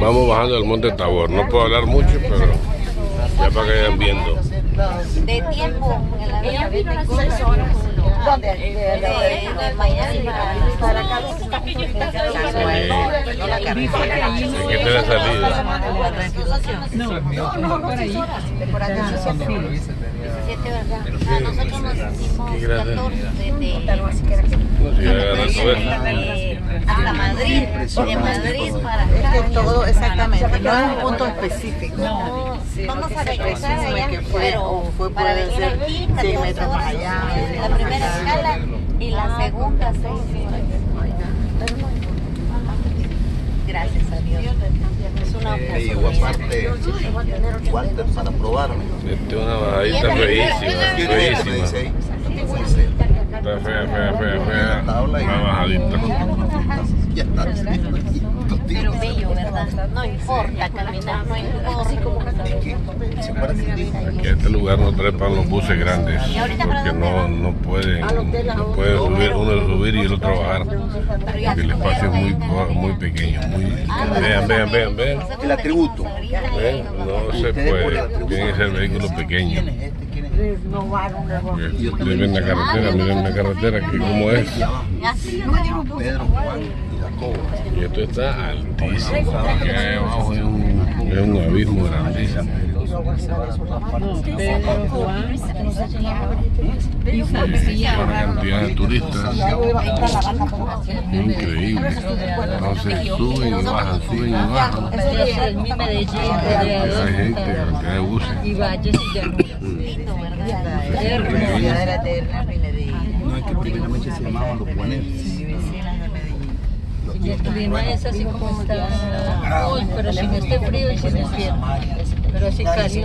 Vamos bajando del monte Tabor. No puedo hablar mucho, pero ya para que vayan viendo. De tiempo, en la. ¿Dónde? De, de, Miami para acá. ¿En qué te la salida? No, no, por ahí. Por acá. 17, ¿verdad? Ah, nosotros nos hicimos Qué grande. 14 de, No, todo eso. de, hasta Madrid. De Madrid para acá. Es que todo exactamente, no es un punto específico. No, vamos a regresar allá, que fue- pero fue, para venir ser aquí, 100 14 metros allá. la primera escala y la segunda 6 Gracias a Dios. Es una llegó aparte Walter para probarme. Este es una bajadita feísima, feísima. Está fea, fea, fea, fea. Una bajadita. Ya está. Pero No importa caminar, no importa. Aquí a este lugar no trepan los buses grandes porque no, no pueden, no pueden subir, uno subir y el otro bajar. Porque el espacio es muy, muy pequeño. Muy, vean, vean, vean, vean. El atributo. Ven, No se puede. Tiene que ser vehículo pequeño. Porque ven la carretera, miren la carretera que cómo es. Y esto está altísimo. Aquí abajo es un, es un abismo grandísimo. Una cantidad de turistas increíble. Entonces suben y bajan, suben y bajan. Es mi Medellín, Hay gente, cantidad de buses. y valles y llanuras. Medellín. No es que primeramente se llamaban los puanetes. Y el clima es así como está hoy, pero sin este frío y sin el frío. Pero así casi.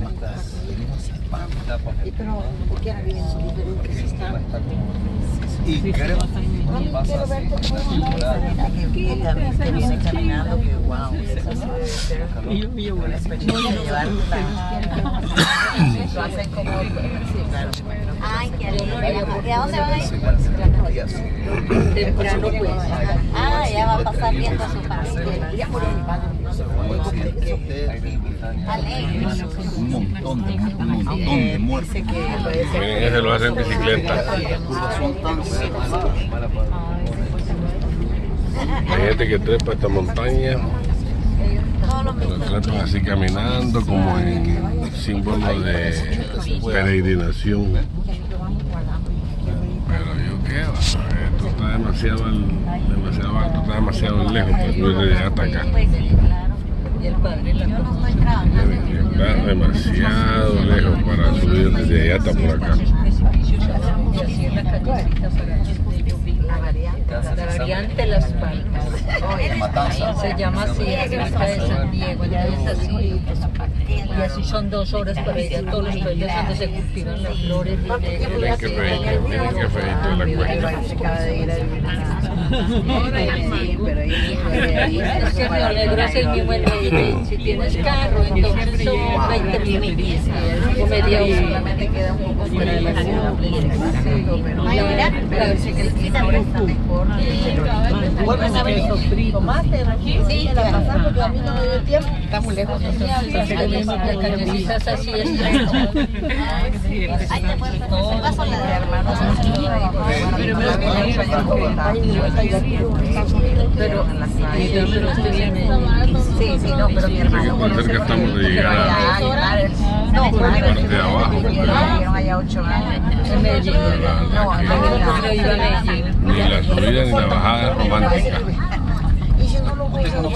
y toda cadena. Y creo Que viene caminando, que wow. Lo hacen como, sí, claro. Ay, qué lindo. ¿Y a dónde van a ir? Temprano pues. Ah, ya va a pasar viendo a su familia. Alegre. un montón de, un montón de muertos. Miren, ese lo hace en bicicleta. Hay gente que trepa esta montaña, lo lo mismo. trepan así caminando como en símbolo de peregrinación. Esto está demasiado, demasiado alto, está demasiado lejos para subir de allá hasta acá. Está demasiado lejos para subir desde allá hasta por acá. la variante Las Palmas. Se llama así, cerca de San Diego. Entonces así, y así son dos horas para ir a todos los pueblos donde se cultivan las flores. Miren qué feito, miren qué feito la cuesta. acaba de ir a vivir a Medellín, pero ahí Negro es el mismo en Medellín. Si tienes carro, entonces son 20 minutos. O media hora. Vuelven a venir. Tomaste, Sí, la pasamos, porque a mí no me dio tiempo. Está muy lejos. La callecita es así, es Ay, te puedes pasar. Paso la de hermanos. Pero. Sí, sí, no, pero mi hermano. Cerca estamos de llegar a No, la parte de abajo. Vivieron allá ocho años. En Medellín. No, ni la subida ni la bajada es romántica. Y no lo. Es algo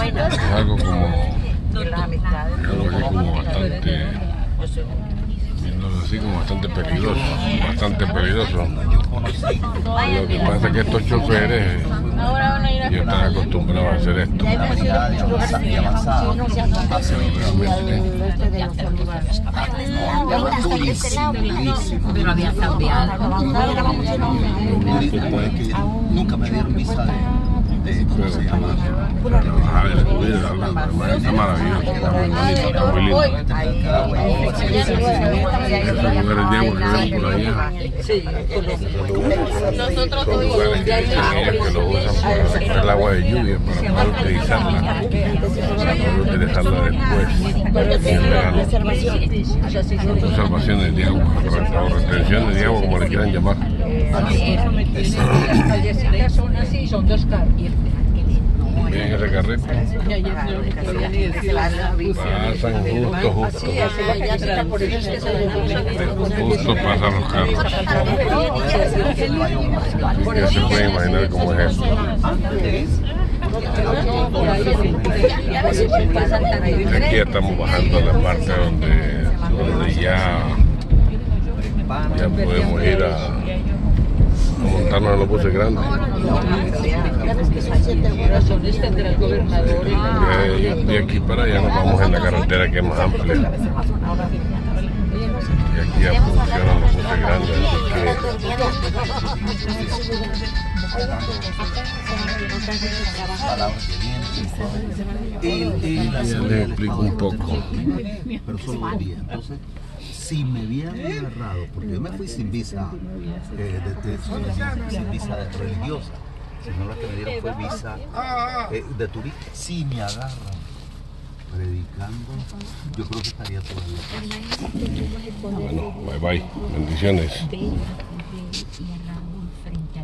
como, algo así como bastante, así como bastante peligroso, bastante peligroso. Lo que pasa es que estos choferes ya están acostumbrados a hacer esto. Nunca me dieron visa de la bajada y la está maravilloso, está muy bonito, está muy lindo. De agua que ven por allá. Son lugares que dicen ellos que lo usan para sacar el agua de lluvia, para poder utilizarla, para poder utilizarla después. de agua, o retenciones de agua, como le quieran llamar. las callecitas son así, son dos. Miren ese carrete, pasan justo, justo, justo pasan los carros. Ya se puede imaginar cómo es eso. Aquí ya estamos bajando a la parte donde, donde ya, ya podemos ir a, a montarnos en los buses grandes. Razón esta tendrá el gobernador. Ya de aquí para allá nos vamos en la carretera que es más amplia. Y aquí ya funcionan los buses grandes, así Y, y que la ya les explico un poco. pero solo. Entonces, si me hubieran agarrado, porque yo me fui sin visa, eh, de, de- sin, sin visa de religiosa, sino la que me dieron fue visa eh, de turista. Si me agarran predicando, yo creo que estaría todavía. Bueno, bye bye. Bendiciones.